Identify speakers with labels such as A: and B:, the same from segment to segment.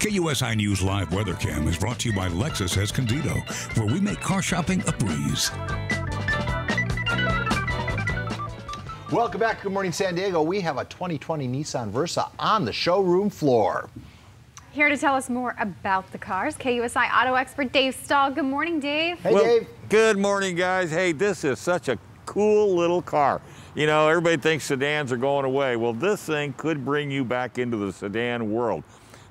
A: KUSI News Live Weather Cam is brought to you by Lexus Escondido, where we make car shopping a breeze.
B: Welcome back. Good morning, San Diego. We have a 2020 Nissan Versa on the showroom floor.
C: Here to tell us more about the cars, KUSI auto expert Dave Stall. Good morning, Dave.
B: Hey,
D: well,
B: Dave.
D: Good morning, guys. Hey, this is such a cool little car. You know, everybody thinks sedans are going away. Well, this thing could bring you back into the sedan world.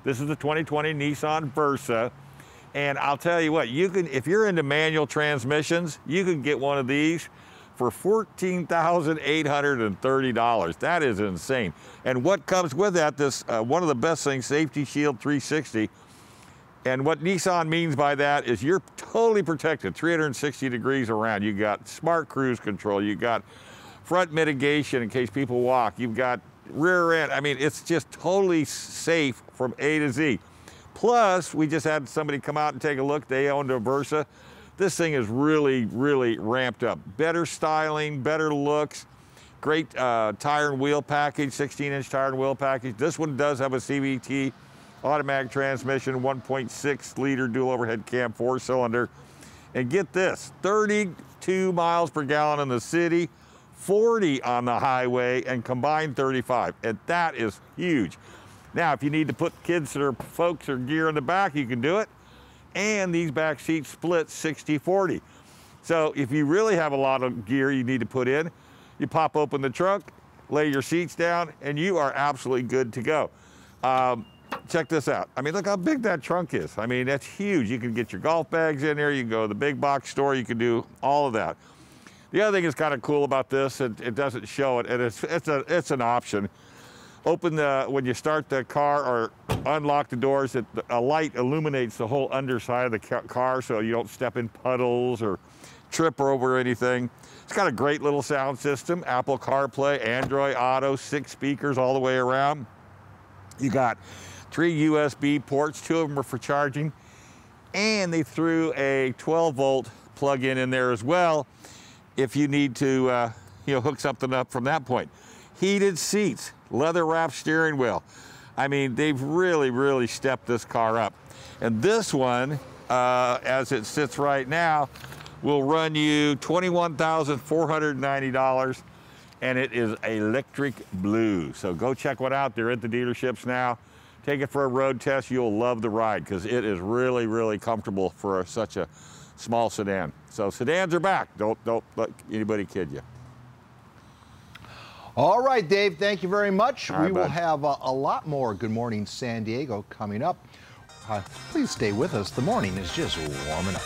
D: This is the 2020 Nissan Versa. And I'll tell you what, you can if you're into manual transmissions, you can get one of these for $14,830. That is insane. And what comes with that, this uh, one of the best things, Safety Shield 360. And what Nissan means by that is you're totally protected 360 degrees around. You got smart cruise control, you got front mitigation in case people walk, you've got rear end. I mean, it's just totally safe from A to Z. Plus, we just had somebody come out and take a look. They owned a Versa. This thing is really, really ramped up. Better styling, better looks, great uh, tire and wheel package, 16 inch tire and wheel package. This one does have a CVT automatic transmission, 1.6 liter dual overhead cam, four cylinder. And get this, 32 miles per gallon in the city, 40 on the highway, and combined 35. And that is huge. Now, if you need to put kids or folks or gear in the back, you can do it and these back seats split 60-40. So if you really have a lot of gear you need to put in, you pop open the trunk, lay your seats down, and you are absolutely good to go. Um, check this out. I mean, look how big that trunk is. I mean, that's huge. You can get your golf bags in there. You can go to the big box store. You can do all of that. The other thing that's kind of cool about this, it, it doesn't show it, and it's, it's, a, it's an option open the, when you start the car or unlock the doors, it, a light illuminates the whole underside of the car so you don't step in puddles or trip over anything. It's got a great little sound system, Apple CarPlay, Android Auto, six speakers all the way around. You got three USB ports, two of them are for charging, and they threw a 12 volt plug-in in there as well if you need to uh, you know, hook something up from that point. Heated seats, leather wrapped steering wheel. I mean, they've really, really stepped this car up. And this one, uh, as it sits right now, will run you $21,490 and it is electric blue. So go check one out. They're at the dealerships now. Take it for a road test. You'll love the ride because it is really, really comfortable for such a small sedan. So sedans are back. Don't, don't let anybody kid you.
B: All right, Dave, thank you very much.
D: All
B: we
D: right,
B: will
D: bud.
B: have a, a lot more Good Morning San Diego coming up. Uh, please stay with us. The morning is just warming up.